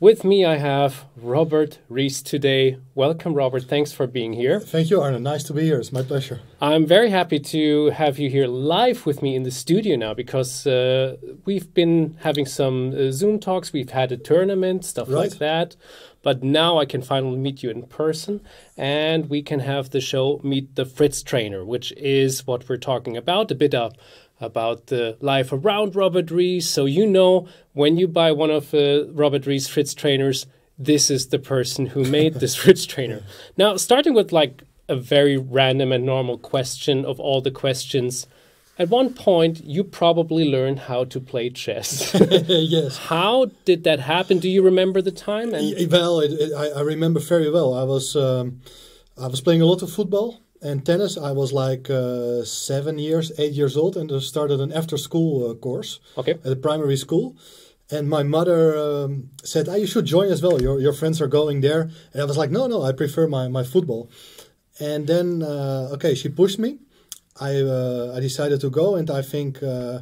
With me, I have Robert Ris today. Welcome, Robert. Thanks for being here. Thank you, Arne. Nice to be here. It's my pleasure. I'm very happy to have you here live with me in the studio now because uh, we've been having some uh, Zoom talks, we've had a tournament, stuff Right. like that. But now I can finally meet you in person and we can have the show Meet the Fritz Trainer, which is what we're talking about, a bit of about the life around Robert Ris. So you know when you buy one of uh, Robert Ris Fritz trainers, this is the person who made this Fritz trainer. Now, starting with like a very random and normal question of all the questions. At one point, you probably learned how to play chess. yes. how did that happen? Do you remember the time? And Well, it, it, I, I remember very well. I was um, I was playing a lot of football and tennis. I was like uh, seven years, eight years old, and I started an after-school uh, course okay, at a primary school. And my mother um, said, ah, "You should join as well. Your your friends are going there." And I was like, "No, no, I prefer my my football." And then, uh, okay, she pushed me. I uh, I decided to go, and I think uh,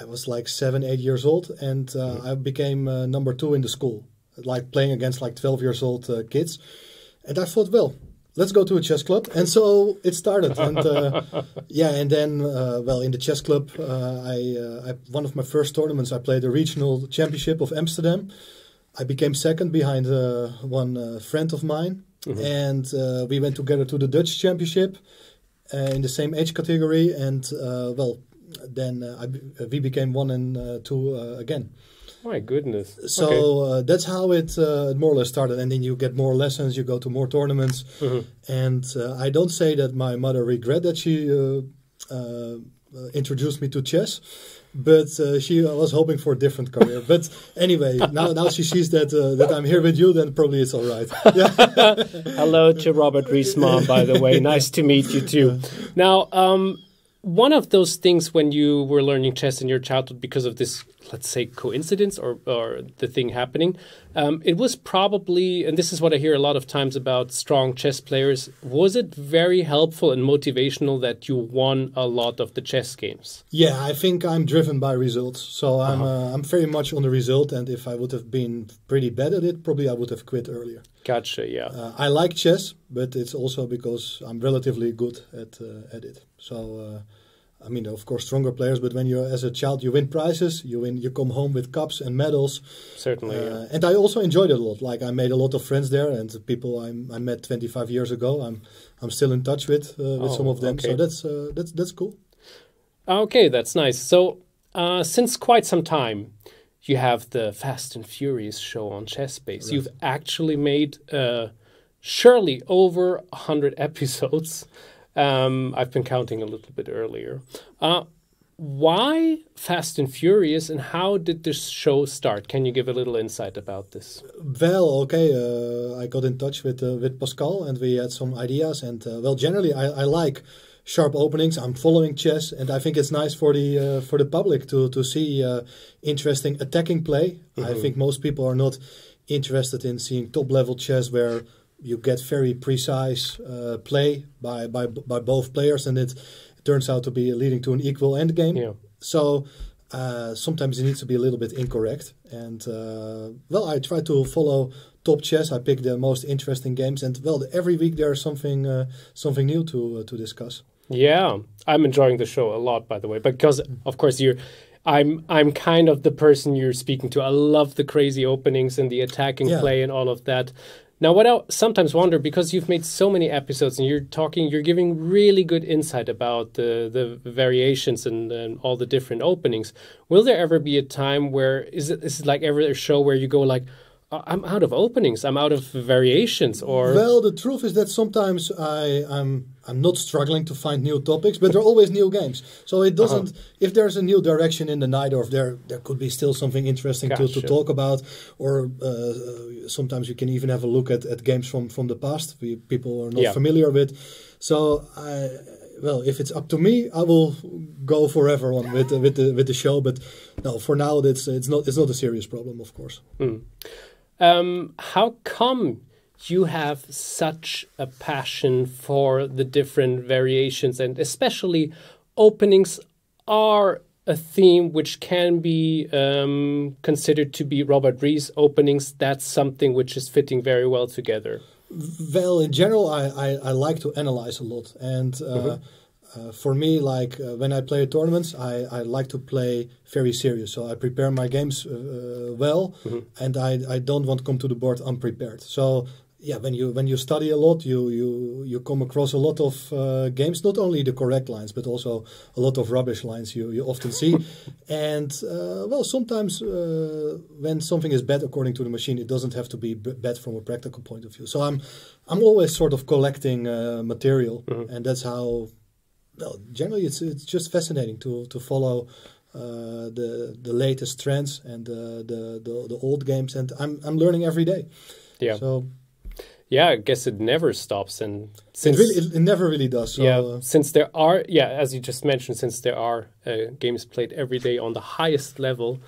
I was like seven, eight years old, and uh, I became uh, number two in the school, like playing against like twelve years old uh, kids. And I thought, well, let's go to a chess club, and so it started. And uh, yeah, and then uh, well, in the chess club, uh, I, uh, I one of my first tournaments, I played the regional championship of Amsterdam. I became second behind uh, one uh, friend of mine, and uh, we went together to the Dutch championship uh, in the same age category. And uh, well, then uh, I, uh, we became one and uh, two uh, again. My goodness. So Okay. uh, that's how it uh, more or less started. And then you get more lessons, you go to more tournaments. Mhm. And uh, I don't say that my mother regret that she uh, uh, introduced me to chess, but uh, she was hoping for a different career. but anyway, now now she sees that uh, that I'm here with you, then probably it's all right. Yeah. Hello to Robert Ris' mom, by the way. Nice to meet you too. Now, um, one of those things when you were learning chess in your childhood because of this, let's say, coincidence or, or the thing happening, um, it was probably, and this is what I hear a lot of times about strong chess players, was it very helpful and motivational that you won a lot of the chess games? Yeah, I think I'm driven by results. So I'm uh, I'm very much on the result. And if I would have been pretty bad at it, probably I would have quit earlier. Gotcha, yeah. Uh, I like chess, but it's also because I'm relatively good at uh, at it. So, uh, I mean, of course, stronger players. But when you're as a child, you win prizes. You win. You come home with cups and medals. Certainly, yeah. Uh, and I also enjoyed it a lot. Like I made a lot of friends there, and the people I, I met 25 years ago, I'm I'm still in touch with uh, with Oh, some of them. okay. So that's uh, that's that's cool. Okay, that's nice. So, uh, since quite some time, you have the Fast and Furious show on ChessBase. You've actually made uh, surely over 100 episodes. Um, I've been counting a little bit earlier. Uh, why Fast and Furious and how did this show start? Can you give a little insight about this? Well, okay. Uh, I got in touch with uh, with Pascal, and we had some ideas. And uh, well, generally, I, I like sharp openings. I'm following chess, and I think it's nice for the uh, for the public to to see uh, interesting attacking play. I think most people are not interested in seeing top level chess where you get very precise uh, play by, by by both players, and it turns out to be leading to an equal endgame. Yeah. So uh, sometimes it needs to be a little bit incorrect. And uh, well, I try to follow top chess. I pick the most interesting games, and well, every week there's something uh, something new to uh, to discuss. Yeah, I'm enjoying the show a lot, by the way, because of course you're. I'm I'm kind of the person you're speaking to. I love the crazy openings and the attacking Yeah. play and all of that. Now, what I sometimes wonder because you've made so many episodes and you're talking, you're giving really good insight about the the variations and, and all the different openings. Will there ever be a time where is it is it like ever a show where you go like, "Uh, I'm out of openings, I'm out of variations, or Well, the truth is that sometimes I I'm I'm not struggling to find new topics, but there are always new games. So it doesn't. If there's a new direction in the night, or if there there could be still something interesting to, Gotcha. to talk about, or uh, sometimes you can even have a look at, at games from from the past we people are not Yeah. familiar with. So I. Well, if it's up to me, I will go forever on with the, with the with the show. But no, for now, it's it's not it's not a serious problem, of course. Um, how come you have such a passion for the different variations and especially openings are a theme which can be um, considered to be Robert Ris openings, that's something which is fitting very well together. Well, in general, I, I, I like to analyze a lot. And uh, mm-hmm. Uh, for me, like uh, when I play tournaments, I, I like to play very serious. So I prepare my games uh, uh, well, mm-hmm. and I, I don't want to come to the board unprepared. So yeah, when you when you study a lot, you you you come across a lot of uh, games, not only the correct lines, but also a lot of rubbish lines you, you often see. and uh, well, sometimes uh, when something is bad according to the machine, it doesn't have to be b- bad from a practical point of view. So I'm I'm always sort of collecting uh, material, mm-hmm. and that's how. Well, generally, it's it's just fascinating to to follow. Uh, the the latest trends and the, the the the old games, and I'm I'm learning every day. Yeah. So yeah, I guess it never stops. And since it, really, it, it never really does. So, yeah, uh, since there are, yeah, as you just mentioned, since there are uh, games played every day on the highest level,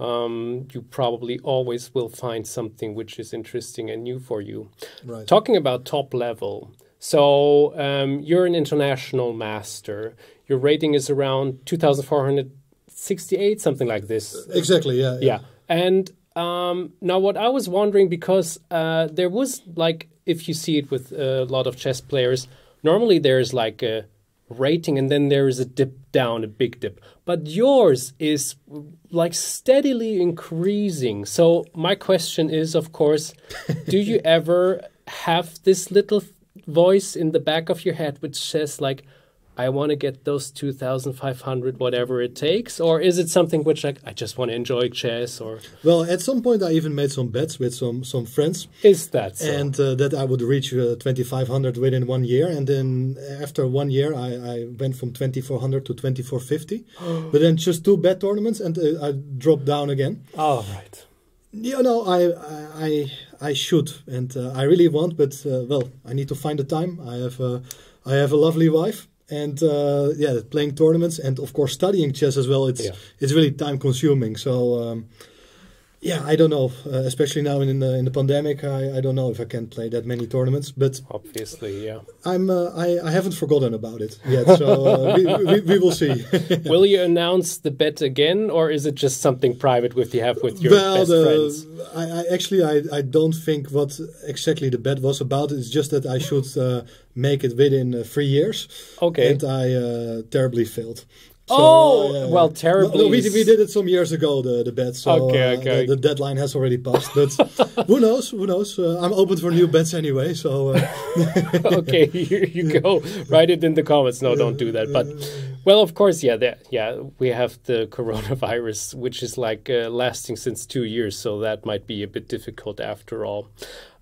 um, you probably always will find something which is interesting and new for you. Right. Talking about top level, so um, you're an international master. Your rating is around 2,468, something like this. Exactly. Yeah. Yeah. yeah. And um, now, what I was wondering because uh, there was like if you see it with a lot of chess players, normally there's like a rating and then there is a dip down, a big dip. But yours is like steadily increasing. So my question is, of course, do you ever have this little voice in the back of your head which says like, I want to get those 2,500, whatever it takes? Or is it something which like, I just want to enjoy chess? Or Well, at some point I even made some bets with some, some friends. Is that so? And uh, that I would reach uh, 2,500 within one year. And then after one year, I, I went from 2,400 to 2,450. but then just two bet tournaments and uh, I dropped down again. Oh, right. You know, I I I should, and uh, I really want, but uh, well, I need to find the time. I have a, I have a lovely wife, and uh, yeah, playing tournaments and of course studying chess as well. It's yeah. it's really time consuming. So um, yeah, I don't know. Uh, especially now in the in the pandemic, I, I don't know if I can play that many tournaments. But obviously, yeah, I'm uh, I I haven't forgotten about it yet. So uh, we, we, we, will see. will you announce the bet again, or is it just something private with you have with your well, best the, friends? I, I actually I, I don't think what exactly the bet was about. It's just that I should uh, make it within uh, three years. Okay, and I uh, terribly failed. So, oh, well, terribly. No, we, we did it some years ago, the, the bet. So okay, okay. Uh, the, the, deadline has already passed. But who knows? Who knows? Uh, I'm open for new bets anyway. So uh. Okay, here you go. Write it in the comments. No, don't do that. But, well, of course, yeah, that, yeah, we have the coronavirus, which is like uh, lasting since two years. So that might be a bit difficult after all.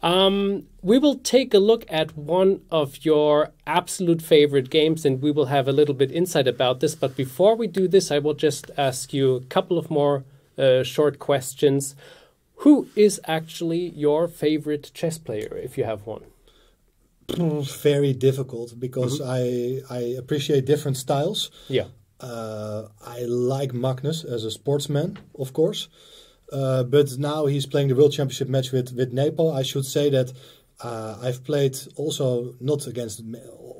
Um, we will take a look at one of your absolute favorite games and we will have a little bit insight about this. But before we do this, I will just ask you a couple of more uh, short questions. Who is actually your favorite chess player, if you have one? Very difficult because mm -hmm. I I appreciate different styles. Yeah. Uh, I like Magnus as a sportsman, of course. Uh, but now he's playing the World Championship match with, with Nepo. I should say that uh, I've played also not against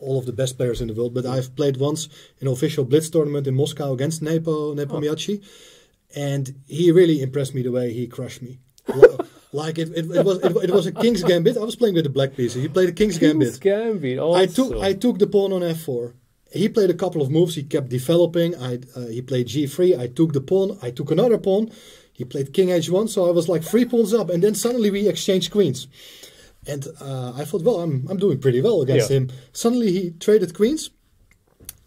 all of the best players in the world, but I've played once in an official Blitz tournament in Moscow against Nepo, Nepo oh. and he really impressed me the way he crushed me. like it, it, it was it, it, was a King's Gambit. I was playing with the black piece. He played a King's, King's Gambit. Gambit. I took I took the pawn on f4. He played a couple of moves. He kept developing. I uh, he played g3. I took the pawn. I took another pawn. He played king h1, so I was like three pawns up, and then suddenly we exchanged queens. And uh, I thought, well, I'm, I'm doing pretty well against yeah. him. Suddenly he traded queens,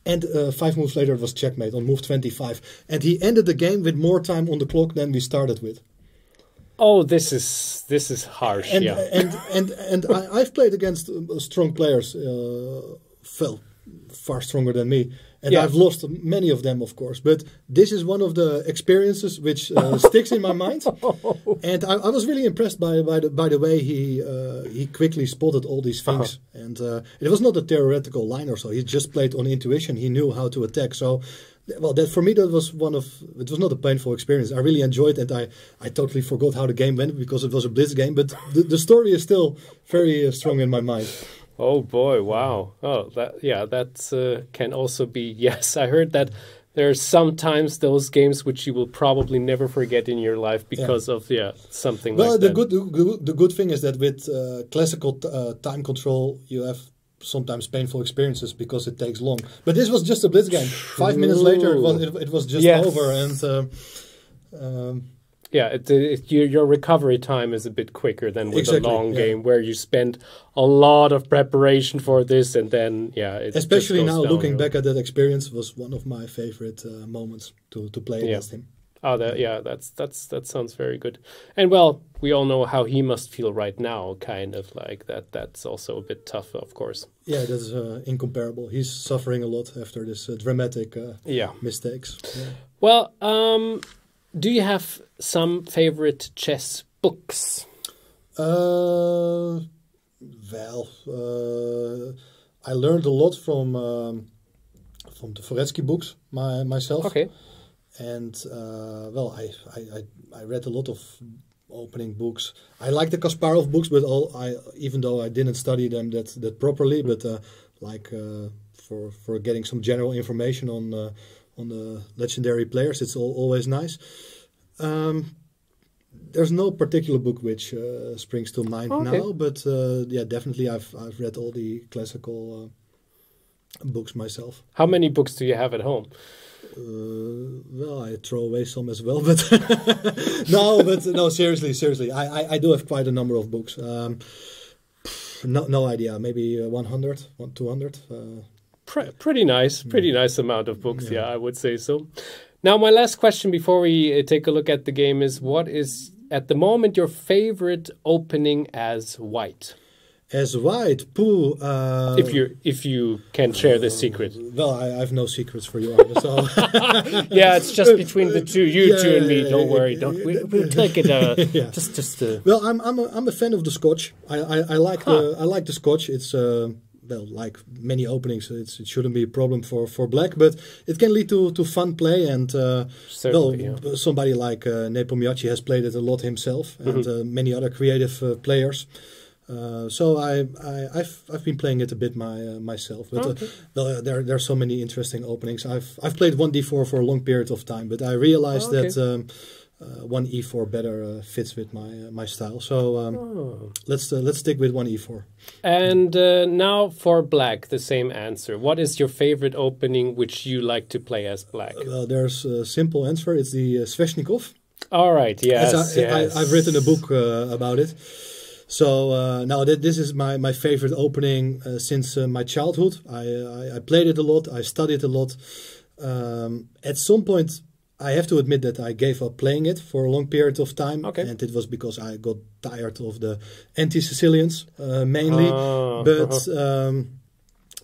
and uh, five moves later it was checkmate on move 25. And he ended the game with more time on the clock than we started with. Oh, this is this is harsh. And yeah. and and and I, have played against uh, strong players, uh, far stronger than me, and yeah. I've lost many of them, of course. But this is one of the experiences which uh, sticks in my mind, and I, I, was really impressed by by the by the way he uh, he quickly spotted all these things. Uh-huh. And uh, it was not a theoretical line or so. He just played on intuition. He knew how to attack. So. Well, that for me that was one of it was not a painful experience. I really enjoyed it. I I totally forgot how the game went because it was a blitz game, but the, the story is still very uh, strong in my mind. Oh boy! Wow. Oh, that yeah. That uh, can also be yes. I heard that there are sometimes those games which you will probably never forget in your life because of yeah something Well, like the that. good, the good thing is that with uh, classical uh, time control, you have sometimes painful experiences because it takes long. But this was just a blitz game. Five minutes later, it was it, it was just Yes. over, and uh, um, yeah, it, it, your, your recovery time is a bit quicker than with Exactly, a long yeah. game where you spend a lot of preparation for this and then yeah, especially now looking back at that experience was one of my favorite uh, moments to to play Yeah. against him. Oh, that, yeah, that's that's that sounds very good. And well, we all know how he must feel right now. Kind of like that. That's also a bit tough, of course. Yeah, that's uh, incomparable. He's suffering a lot after this uh, dramatic uh, Yeah. mistakes. Yeah. Well, um, do you have some favorite chess books? Uh, well, uh, I learned a lot from um, from the Dvoretsky books my, myself. Okay. and uh, well, I, I, I, I read a lot of opening books. I like the Kasparov books, but all I even though I didn't study them that that properly, but uh, like uh, for for getting some general information on uh, on the legendary players, it's all, always nice. Um, there's no particular book which uh, springs to mind Okay. now, but uh, yeah, definitely I've I've read all the classical uh, books myself. How many books do you have at home? Uh, well, I throw away some as well, but no, but no, seriously, seriously, I, I, I do have quite a number of books. Um, no, no idea, maybe uh, 100, 200. Uh, Pre- pretty nice, pretty nice amount of books. Yeah. I would say so. Now, my last question before we uh, take a look at the game is: What is at the moment your favorite opening as white? as white, poo. Uh, If you if you can share the secret. well, I, I have no secrets for you, Arne, so yeah, it's just between the two, you Yeah, two and me. yeah, Don't yeah, worry. Don't we, we'll take it. Uh. Just just uh, Well, I'm I'm a, I'm a fan of the Scotch. I I, I like the I like the Scotch. It's uh, well like many openings. It's, it shouldn't be a problem for, for black, but it can lead to, to fun play. And uh, well, yeah. somebody like uh, Nepomniachtchi has played it a lot himself, and Mm-hmm. uh, many other creative uh, players. Uh, so I, I I've I've been playing it a bit my uh, myself, but Okay. uh, well, there there are so many interesting openings. I've I've played one d4 for a long period of time, but I realized Okay. that um, one e4 better uh, fits with my uh, my style. So um, Oh. let's uh, let's stick with one e4. And uh, now for black, the same answer. What is your favorite opening which you like to play as black? Well, there's a simple answer. It's the uh, Sveshnikov. All right. Yes. As I, yes. I, I've written a book uh, about it. So uh, now that this is my, my favorite opening uh, since uh, my childhood. I, I I played it a lot. I studied a lot. Um, at some point, I have to admit that I gave up playing it for a long period of time, Okay. and it was because I got tired of the anti-Sicilians uh, mainly. Ah, but um,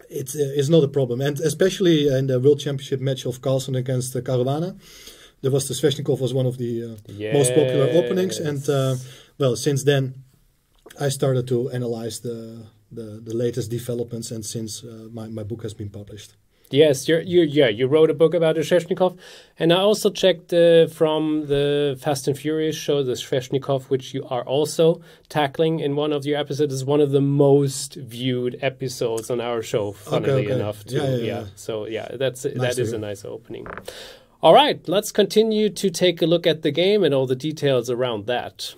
it uh, is not a problem, and especially in the World Championship match of Carlsen against uh, Caruana, there was the Sveshnikov was one of the uh, most popular openings, and uh, well, since then I started to analyze the the, the latest developments, and since uh, my my book has been published. Yes, you're, you yeah, you wrote a book about the Sveshnikov, and I also checked uh, from the Fast and Furious show, the Sveshnikov, which you are also tackling in one of your episodes, is one of the most viewed episodes on our show. Funnily okay. enough, too. Yeah, yeah, yeah. So yeah, that's that to is a nice opening. All right, let's continue to take a look at the game and all the details around that.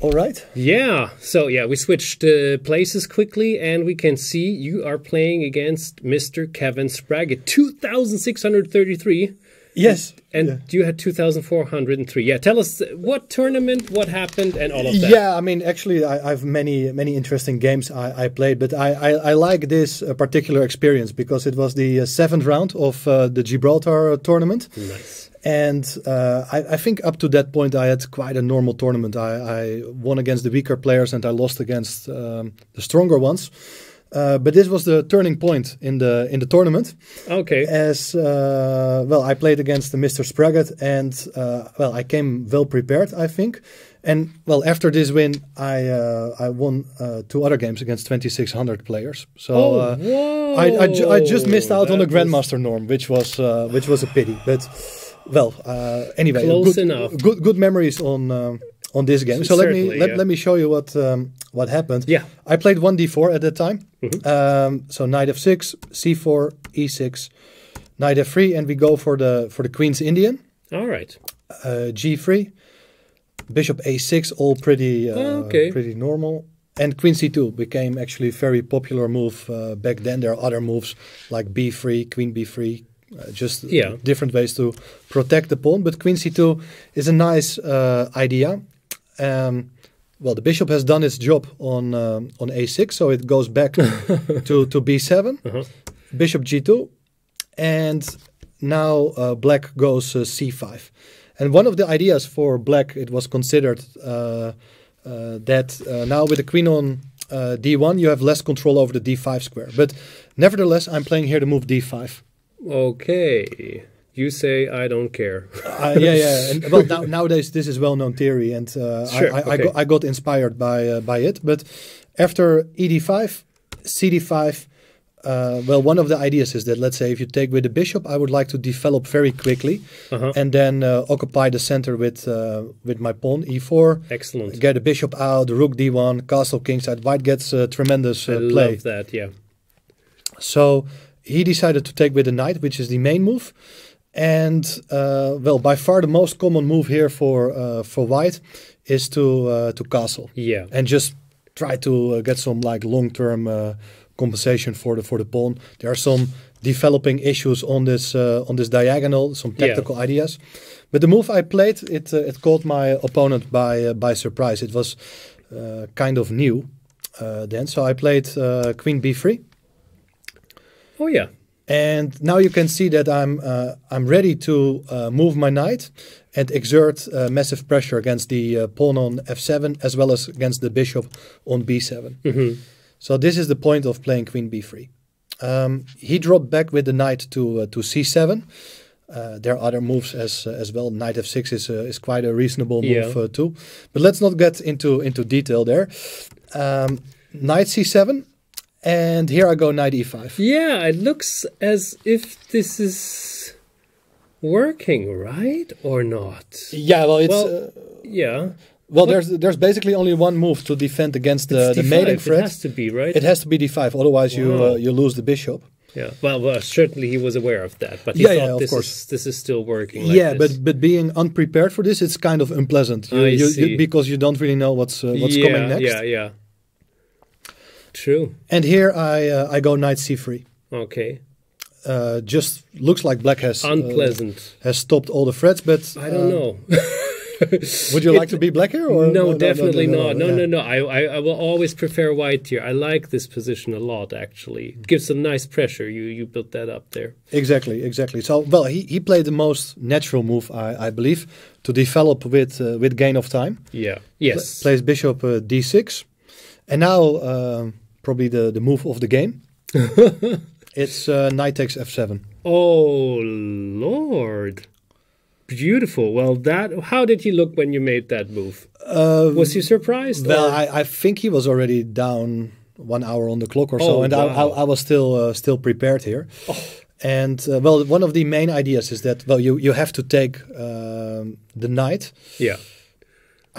All right. Yeah, so yeah, we switched uh, places quickly, and we can see you are playing against Mr. Kevin Spraggett at 2,633, Yes. and yeah. you had 2,403. Yeah, tell us uh, what tournament, what happened, and all of that. Yeah, I mean, actually, I, I've many many interesting games I, I played, but I, I, I like this uh, particular experience because it was the uh, seventh round of uh, the Gibraltar tournament. Nice. And uh, I, I think up to that point, I had quite a normal tournament. I, I won against the weaker players and I lost against um, the stronger ones. Uh, but this was the turning point in the in the tournament, Okay. as uh, well. I played against the Mr. Spraggett, and uh, well, I came well prepared, I think. And well, after this win, I uh, I won uh, two other games against 2,600 players. So Oh, uh. I, I, ju- I just missed out on the That grandmaster norm, which was uh, which was a pity. But well, uh, anyway, Close good, enough. good good memories on um, on this game. So let me let, yeah. let me show you what um, what happened. Yeah. I played one d4 at that time. Mm-hmm. Um, so knight f6, c4, e6, knight f3, and we go for the for the queen's Indian. All right. Uh, g3, bishop a6, all pretty uh, Okay. pretty normal. And queen c2 became actually a very popular move uh, back then. There are other moves like b3, queen b3, uh, just Yeah. different ways to protect the pawn. But queen c2 is a nice uh, idea. Um, well, the bishop has done its job on um, on a6, so it goes back to to b7. Uh-huh. Bishop g2, and now uh, black goes uh, c5. And one of the ideas for black, it was considered uh, uh, that uh, now with the queen on uh, d1, you have less control over the d5 square. But nevertheless, I'm playing here the move d5. Okay. You say I don't care. Uh, yeah, yeah. And, well, now, nowadays this is well-known theory, and uh, Sure, I, I, I, got, I got inspired by uh, by it. But after E ed5, cd5. Uh, well, one of the ideas is that let's say if you take with the bishop, I would like to develop very quickly, Uh-huh. and then uh, occupy the center with uh, with my pawn e4. Excellent. Get the bishop out, rook d1, castle kingside. White gets tremendous I uh, play. love that. Yeah. So he decided to take with the knight, which is the main move. And uh, well, by far the most common move here for uh, for white is to uh, to castle Yeah. and just try to uh, get some like long term uh, compensation for the for the pawn. There are some developing issues on this uh, on this diagonal, some Yeah. tactical ideas. But the move I played, it uh, it caught my opponent by uh, by surprise. It was uh, kind of new uh, then, so I played uh, Queen b3. Oh yeah. And now you can see that I'm uh, I'm ready to uh, move my knight and exert uh, massive pressure against the uh, pawn on f7 as well as against the bishop on b7. hmm So this is the point of playing queen b3. Um, he dropped back with the knight to uh, to c7. Uh, there are other moves as uh, as well. Knight f6 is uh, is quite a reasonable move Yeah. uh, too. But let's not get into into detail there. Um, knight c7, and here I go knight e e5. Yeah, it looks as if this is working, right? Or not? Yeah, well, it's Well, uh, Yeah. Well, What- there's there's basically only one move to defend against the, the D5, mating It threat. has to be, right? It has to be d5, otherwise you uh, you lose the bishop. yeah. Well, well, certainly he was aware of that, but he Yeah, thought yeah, of this course. is this is still working. Like yeah, this. but but being unprepared for this, it's kind of unpleasant. You, I you, see. you, because you don't really know what's uh, what's yeah, coming next. Yeah, yeah. True. And here I uh, I go knight c3. Okay. Uh, just looks like black has uh, Unpleasant. has stopped all the threats, but I don't uh, know. Would you like to be black here? Or no, definitely not. No, yeah. no, no. I, I, I will always prefer white here. I like this position a lot. Actually, it gives some nice pressure. You you built that up there. Exactly, exactly. So, well, he, he played the most natural move, I, I believe, to develop with uh, with gain of time. Yeah. Yes. plays bishop uh, d6, and now um probably the the move of the game. it's uh, knight takes f7. Oh Lord. Beautiful. Well, that. How did he look when you made that move? Uh, Was he surprised? well, I, I think he was already down one hour on the clock or so, Oh, and I, wow. I, I was still uh, still prepared here. And uh, well, one of the main ideas is that well, you you have to take um, the knight. yeah.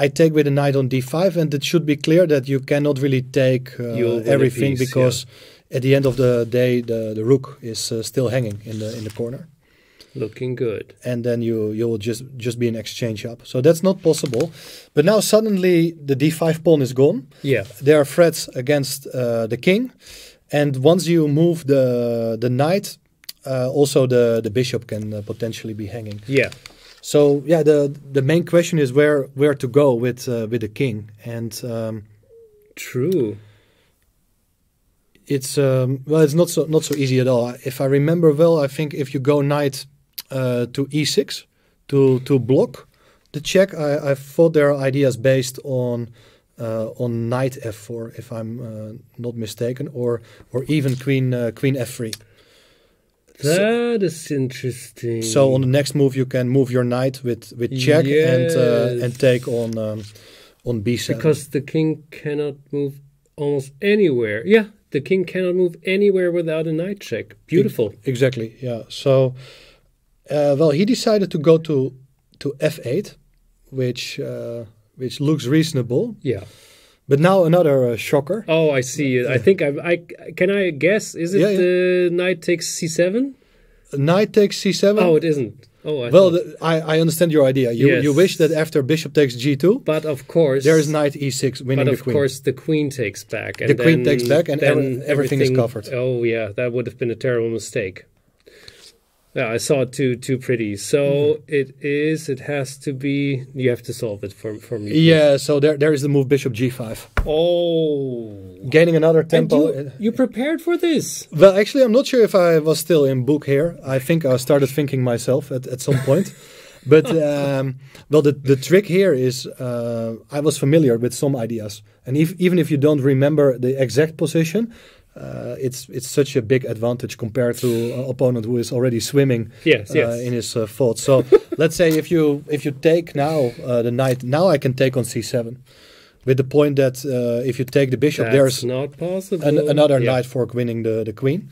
I take with a knight on d5, and it should be clear that you cannot really take uh, You'll win a everything piece, because at the end of the day, the, the rook is uh, still hanging in the in the corner, Looking good. and then you you will just just be an exchange up. So that's not possible. But now suddenly the d5 pawn is gone. Yeah. There are threats against uh, the king, and once you move the the knight, uh, also the the bishop can uh, potentially be hanging. Yeah. So yeah, the the main question is where where to go with uh, with the king, and um, True. it's um, well, it's not so not so easy at all. If I remember well, I think if you go knight uh, to e6 to to block the check, I, I thought there are ideas based on uh, on knight f4, if I'm uh, not mistaken, or or even queen uh, queen f3. So, That is interesting. so on the next move, you can move your knight with with check and uh, and take on um, on b7. because the king cannot move almost anywhere. Yeah, the king cannot move anywhere without a knight check. Beautiful. Exactly. Yeah. So, uh, well, he decided to go to to f8, which uh, which looks reasonable. Yeah. But now another uh, shocker. Oh, I see. I think I, I can I guess. Is it Yeah, yeah. the knight takes c7? knight takes c7. Oh, it isn't. Oh, I well, the, I, I understand your idea. You Yes. you wish that after bishop takes g2, but of course there is knight e6 winning the queen. But of course, the queen takes back. And The queen takes back and then every- everything is covered. Oh yeah, that would have been a terrible mistake. Yeah, I saw it too too pretty. So Mm-hmm. it is. It has to be. You have to solve it for for me. Yeah, so there there is the move bishop g5, Oh. gaining another tempo. you, you prepared for this. Well, actually, I'm not sure if I was still in book here. I think I started thinking myself at, at some point. but um, well, the the trick here is uh, I was familiar with some ideas, and if, even if you don't remember the exact position, uh, it's it's such a big advantage compared to an opponent who is already swimming Yes, uh, yes. in his uh, thoughts. So let's say if you if you take now uh, the knight, now I can take on c7, with the point that uh, if you take the bishop, That's there's not possible. an, another Yeah. knight fork winning the, the queen.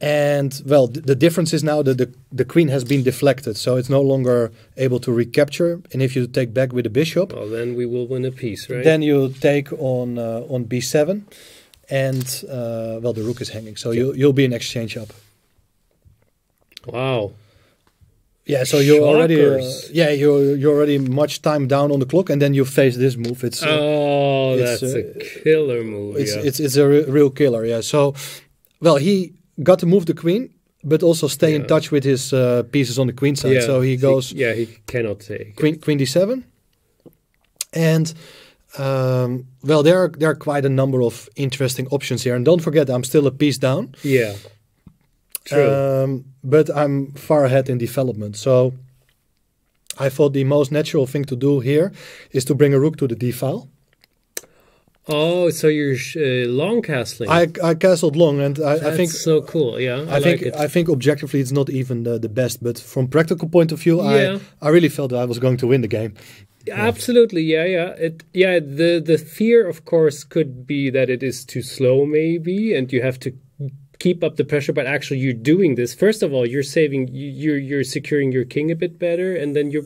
And well, th- the difference is now that the, the queen has been deflected, so it's no longer able to recapture. And if you take back with the bishop, Well, then we will win a piece, right? then you take on uh, on b7, and uh, well, the rook is hanging, so you you'll be an exchange up. wow. Yeah, so you're already uh, yeah you're you're already much time down on the clock, and then you face this move. It's uh, Oh, it's, that's uh, a killer move. It's yeah. it's it's a re- real killer. Yeah. So, well, he got to move the queen, but also stay in touch with his uh, pieces on the queen side. yeah. So he goes yeah, he cannot take. queen queen d7, and um, well, there are there are quite a number of interesting options here. And don't forget, I'm still a piece down. Yeah. True. Um, but I'm far ahead in development. So I thought the most natural thing to do here is to bring a rook to the d file. oh, so you're uh, long castling. I, I castled long, and I, I think so cool. Yeah, I, I, think like. I think objectively it's not even the, the best, but from practical point of view, Yeah. I I really felt that I was going to win the game. Absolutely, yeah, yeah. It, yeah. The the fear, of course, could be that it is too slow, maybe, and you have to keep up the pressure. But actually, you're doing this. First of all, you're saving, you- you're you're securing your king a bit better, and then you're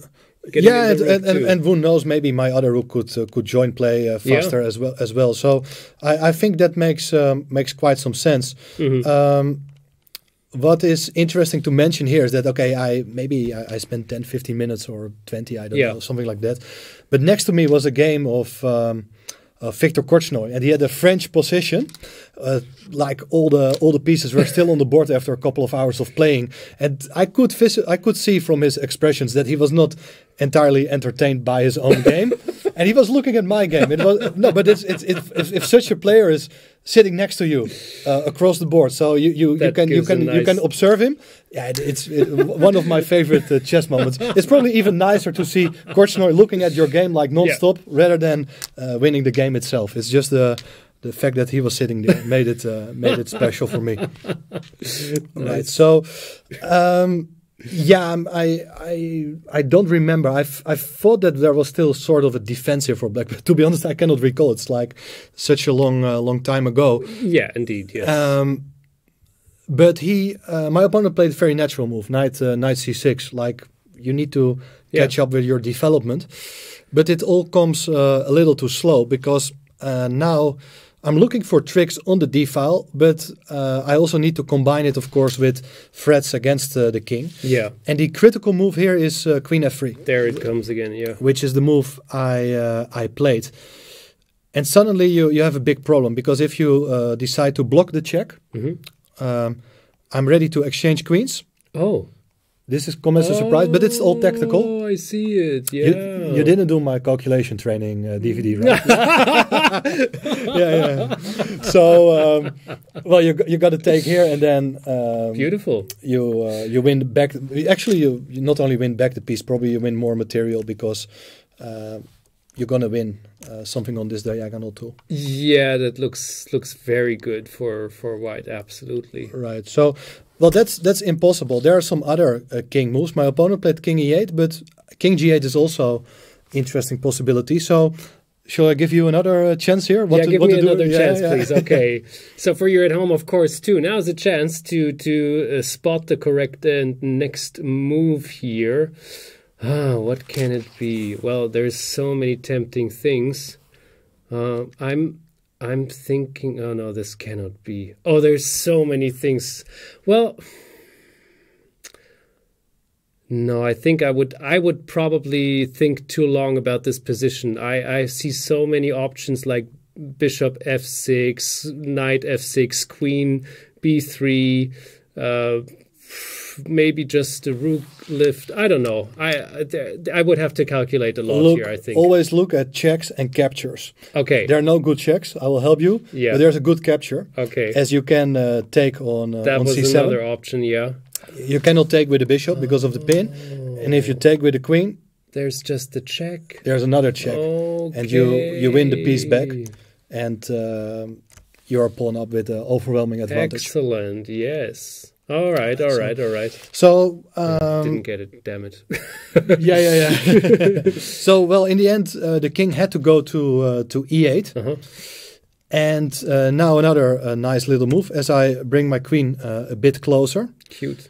getting yeah, and, and, and, and who knows? Maybe my other rook could uh, could join play uh, Yeah. faster as well as well. So I, I think that makes um, makes quite some sense. Mhm. Um, what is interesting to mention here is that okay, I maybe I, I spent 10, 15 minutes or twenty, I don't Yeah. know, something like that. But next to me was a game of. Um, uh, Victor Korchnoi, and he had a French position, uh, like all the all the pieces were still on the board after a couple of hours of playing, and I could I could see from his expressions that he was not entirely entertained by his own game, and he was looking at my game. It was no, but it's, it's, it's if, if such a player is sitting next to you uh, across the board, so you you, you can you can you can observe him. Yeah, it- it's it, one of my favorite uh, chess moments. It's probably even nicer to see Korchnoi looking at your game like non-stop rather than uh, winning the game itself. It's just the the fact that he was sitting there made it uh, made it special for me. Right. So, um, yeah, I'm- I I I don't remember. I I thought that there was still sort of a defensive for Black, but to be honest, I cannot recall. It's like such a long uh, long time ago. yeah, indeed, yes. Um, but he, uh, my opponent played a very natural move, knight uh, knight c6. Like you need to Yeah. catch up with your development, but it all comes uh, a little too slow because uh, now I'm looking for tricks on the d file, but uh, I also need to combine it, of course, with threats against uh, the king. yeah, And the critical move here is uh, queen f3 there it comes again. Yeah, which is the move I uh, I played. And suddenly you, you have a big problem because if you uh, decide to block the check, Mhm. Um, I'm ready to exchange queens. Oh, This is come as a surprise, but it's all tactical. Oh, I see it. Yeah, You, you didn't do my calculation training uh, DVD, right? yeah, yeah. So, um, well, you you got to take here, and then um, Beautiful. you uh, you win back. Actually, you, you not only win back the piece, probably you win more material because uh, you're gonna win uh, something on this diagonal too. Yeah, that looks looks very good for for white. Absolutely. Right. So, well, that's that's impossible. There are some other uh, king moves. My opponent played king e8, but king g8 is also interesting possibility. So. Shall I give you another uh, chance here? yeah, to- give what me to do? another Yeah, chance, yeah. please. Okay. so for you at home, of course, too. Now's a chance to to uh, spot the correct and next move here. Ah, what can it be? Well, there's so many tempting things. Uh, I'm I'm thinking. Oh no, this cannot be. Oh, there's so many things. Well, No, I think I would. I would probably think too long about this position. I I see so many options like bishop f6, knight f6, queen b3. Uh, maybe just a rook lift. I don't know. I I would have to calculate a lot look, here. I think always look at checks and captures. Okay. There are no good checks. I will help you. Yeah. But there's a good capture. Okay. As you can uh, take on uh, that on was c7. another option. Yeah. You cannot take with the bishop because of the pin. And if you take with the queen, There's just the check. there's another check. And you you win the piece back. And um, you're pawn up with an overwhelming advantage. Excellent. Yes. All right. All right. All right. So um, Didn't get it. Damn it. yeah, yeah, yeah. so well, in the end, uh, the king had to go to uh, to e8, Uh-huh. and uh, now another uh, nice little move as I bring my queen uh, a bit closer. Cute.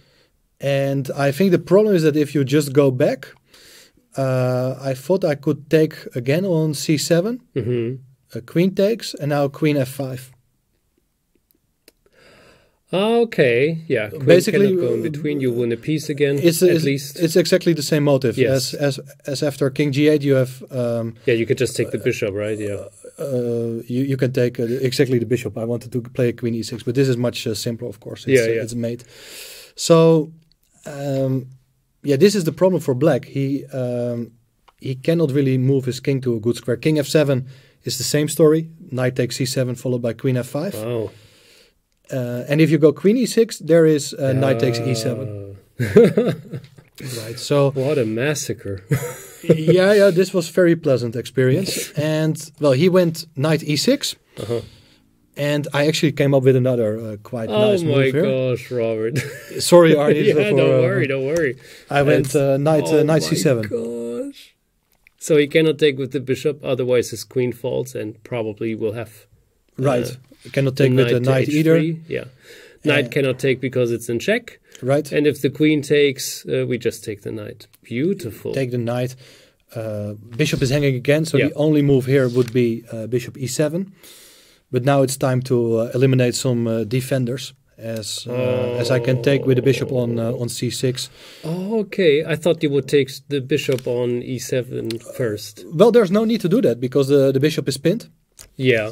And I think the problem is that if you just go back, uh, I thought I could take again on c7, hmm a queen takes, and now queen f5. Okay. Yeah. Queen Basically, cannot go in between. You win a piece again. It's, at it's, least. it's exactly the same motive Yes. as, as as after king g8 you have um, yeah. You could just take the bishop, right? Yeah. uh, you, you can take uh, exactly the bishop. I wanted to play queen e6, but this is much uh, simpler, of course. It's, Yeah, uh, yeah. it's mate. So, um, yeah, this is the problem for black. He um, he cannot really move his king to a good square. King f7 is the same story. Knight takes c7 followed by queen f5. Wow. Uh, and if you go queen e6, there is uh, knight takes e7. Uh, Right. So what a massacre. yeah, yeah, this was very pleasant experience. And well, he went knight e6. Uh-huh. And I actually came up with another uh, quite Oh nice my move here. gosh, Robert. Sorry, Arne. yeah, for, don't uh, worry, don't worry. I went uh, knight oh uh, knight my c7. Gosh. So he cannot take with the bishop, otherwise his queen falls and probably will have Right. Uh, Cannot take with the knight either. Yeah. Knight Uh, cannot take because it's in check. Right. And if the queen takes, uh, we just take the knight. Beautiful. Take the knight. Uh, bishop is hanging again, so Yeah. the only move here would be uh, bishop e7. But now it's time to uh, eliminate some uh, defenders, as uh, as I can take with the bishop on uh, on c6. Oh, okay. I thought you would take the bishop on e7 first. Well, there's no need to do that because the the bishop is pinned. Yeah.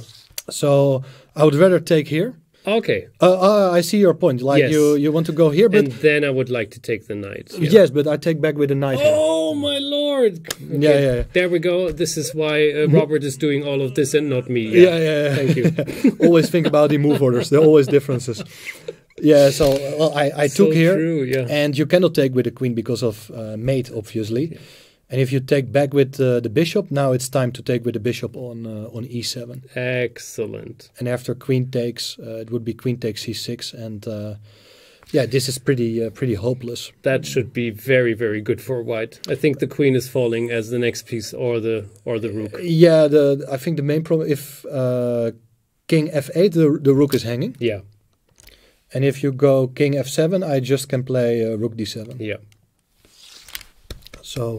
So I would rather take here. Okay. Uh, uh, I see your point. Like Yes. you you want to go here, but and then I would like to take the knight. Yeah. yes, but I take back with the knight. here. Oh my lord! Okay, Yeah, yeah, yeah. There we go. This is why uh, Robert is doing all of this and not me. Yeah, yeah. yeah. Thank you. always think about the move orders. There are always differences. Yeah, so well, I, I So took here, true, yeah. and you cannot take with the queen because of uh, mate, obviously. And if you take back with uh, the bishop, now it's time to take with the bishop on uh, on e7. Excellent. And after queen takes, uh, it would be queen takes c6, and uh, yeah, this is pretty uh, pretty hopeless. That should be very, very good for white. I think the queen is falling as the next piece, or the or the rook. Yeah, the I think the main problem if uh, king f8, the the rook is hanging, Yeah, and if you go king f7, I just can play uh, rook d7. yeah. So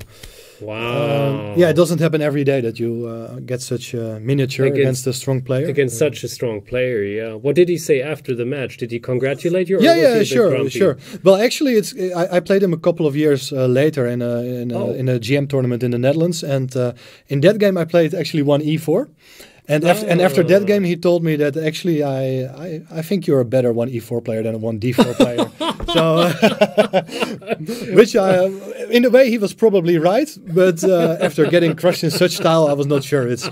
Wow. um, yeah, it doesn't happen every day that you uh, get such a miniature Against- against, a strong player. Against such a strong player, yeah. What did he say after the match? Did he congratulate you? or yeah, was he a yeah, sure, sure. Well, actually, it's I, I played him a couple of years uh, later in a in a, Oh. in a GM tournament in the Netherlands, and uh, in that game I played actually one e4. And, af- and after that Oh. game, he told me that actually I, I, I think you're a better one e4 player than a one d4 player. so, which I, in a way, he was probably right. But uh, after getting crushed in such style, I was not sure. It's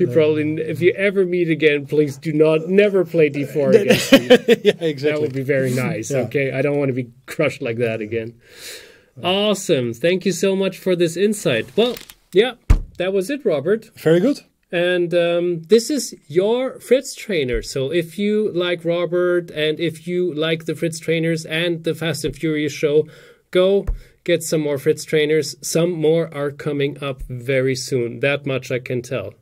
You probably, if you ever meet again, please do not never play d4 against me. yeah, That exactly. would be very nice. Yeah. Okay, I don't want to be crushed like that again. Awesome. Thank you so much for this insight. Well, yeah, that was it, Robert. Very good. And um, this is your Fritz trainer. So if you like Robert and if you like the Fritz trainers and the Fast and Furious show, go get some more Fritz trainers. Some more are coming up very soon. That much I can tell.